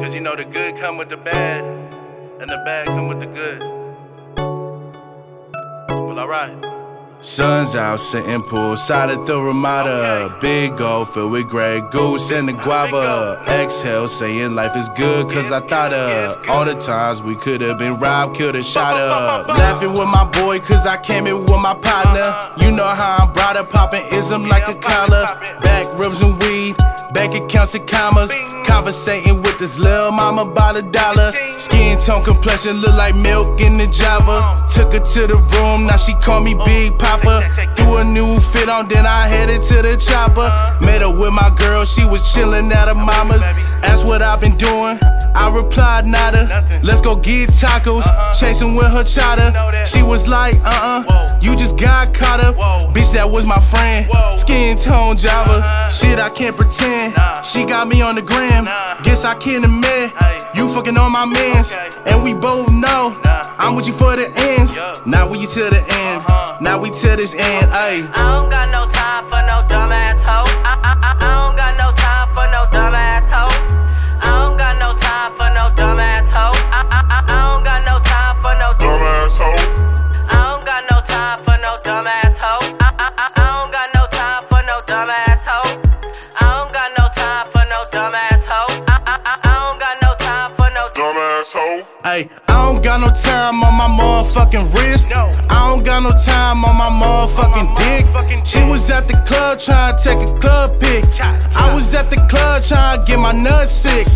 Cause you know the good come with the bad, and the bad come with the good. Well, alright. Sun's out sitting poolside at the Ramada. Big goal filled with Grey Goose and the guava. Exhale saying life is good cause I thought of all the times we could have been robbed, killed, and shot up. Laughing with my boy cause I came in with my partner. Uh-huh. You know how I'm brought up popping ism like a collar. Back ribs and weed. Bank accounts and commas. Conversating with this little mama about a dollar. Skin tone complexion look like milk in the Java. Took her to the room, now she call me Big Papa. Threw a new fit on, then I headed to the chopper. Met her with my girl, she was chillin' at her mama's. Asked what I've been doing. I replied nada. Let's go get tacos. Chasing with her chata. She was like, uh uh, you just got caught up. Bitch, that was my friend. Skin tone Java. Shit, I can't pretend. She got me on the gram. Guess I can't admit. You fucking on my mans. And we both know I'm with you for the ends. Now we you to the end. Now we to this end. Ayy. I don't got no time for no dumbass hoe. I dumbass hoe. I don't got no time for no. I, I, I, I don't got no time for no. Ay, I don't got no time on my motherfucking wrist. No. I don't got no time on my motherfucking dick. motherfucking She dick. was at the club trying to take a club pic. I was at the club trying to get my nuts sick.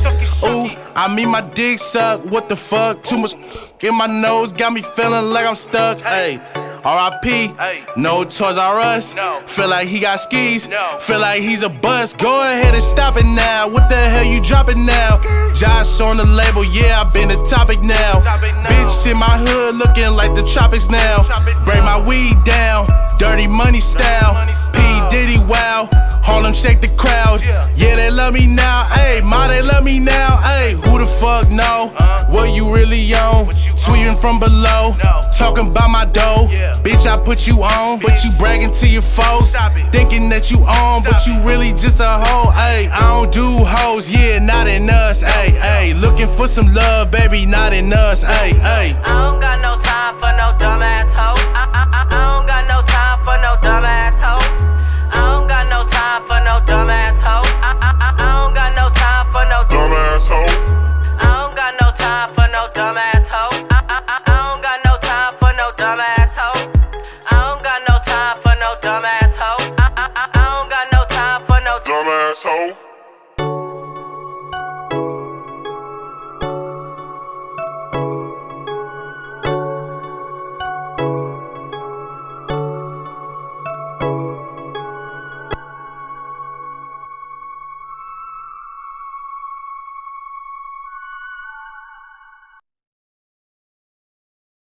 Ooh, I mean my dick suck. What the fuck? Too much in my nose got me feeling like I'm stuck. Hey. R.I.P. No Toys R Us. Feel like he got skis. Feel like he's a bus. Go ahead and stop it now. What the hell you dropping now? Josh on the label, yeah, I been the topic now. Bitch in my hood looking like the tropics now. Break my weed down, dirty money style. P. Diddy, wow, Harlem shake the crowd. Yeah. They love me now, ayy. Ma, they love me now, ayy. Who the fuck know Uh. what you really on? What Tweeting from below, No. talking about my dough. Bitch, I put you on, but you bragging to your folks, Stop it. thinking that you on, but you really just a hoe. Ayy, I don't do hoes, yeah, not in us, ayy, ayy. Looking for some love, baby, not in us, ayy, ayy. I don't got no time asshole.